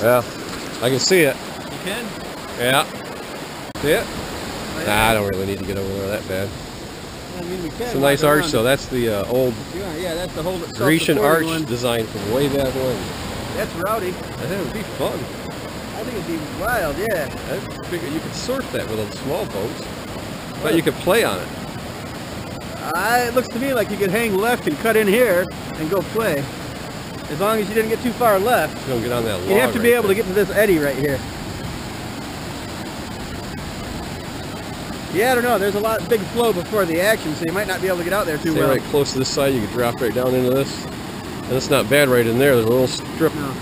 Yeah, I can see it. You can? Yeah. See it? Nah, I don't really need to get over there that bad. I mean, we can. It's a nice arch, though. That's the uh, old Yeah, yeah, that's the whole Grecian arch One. design from way back when. That's rowdy. That would be fun. I think it'd be wild, yeah. That's big. You could surf that with a small boat, but you could play on it. Uh, it looks to me like you could hang left and cut in here and go play. As long as you didn't get too far left. You don't get on that log. You have to be right able to get to this eddy right here. Yeah, I don't know. There's a lot big flow before the action, so you might not be able to get out there too Stay well. right close to this side. You could drop right down into this, and it's not bad right in there. There's a little strip. No.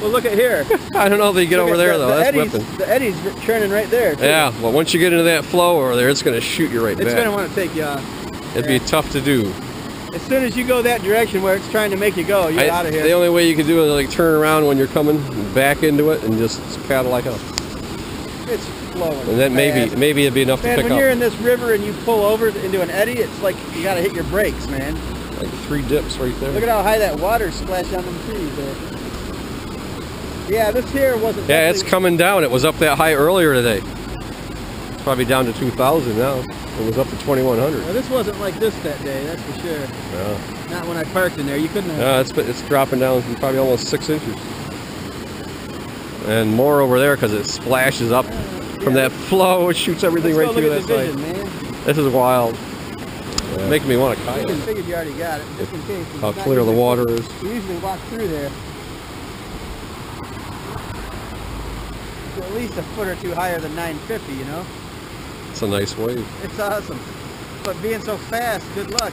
Well, look at here. I don't know if you get Look over there the, though. The That's eddies, whipping. the eddies churning right there. Too. Yeah, well, once you get into that flow over there, it's going to shoot you right It's back. gonna want to take you off. It'd be tough to do. As soon as you go that direction where it's trying to make you go, you're I- out of here. The only way you can do it is like turn around when you're coming back into it and just paddle like a. It's flowing. And then maybe maybe it'd be enough Man, to pick when up. you're in this river and you pull over into an eddy, it's like you gotta hit your brakes, man. like three dips right there. Look at how high that water splashed on them trees there. Yeah, this here wasn't. yeah, it's coming down. It was up that high earlier today. It's probably down to 2,000 now. It was up to 2,100. Well, this wasn't like this that day, that's for sure. Yeah, Not when I parked in there. You couldn't have. yeah it's, it's dropping down probably almost six inches. And more over there because it splashes up from that flow. It shoots everything Let's right through that side. man. This is wild. Making me want to I kayak. figured you already got it, just in case. How clear the water is. We usually walk through there. So at least a foot or two higher than 950, you know? It's a nice wave. It's awesome. But being so fast, good luck.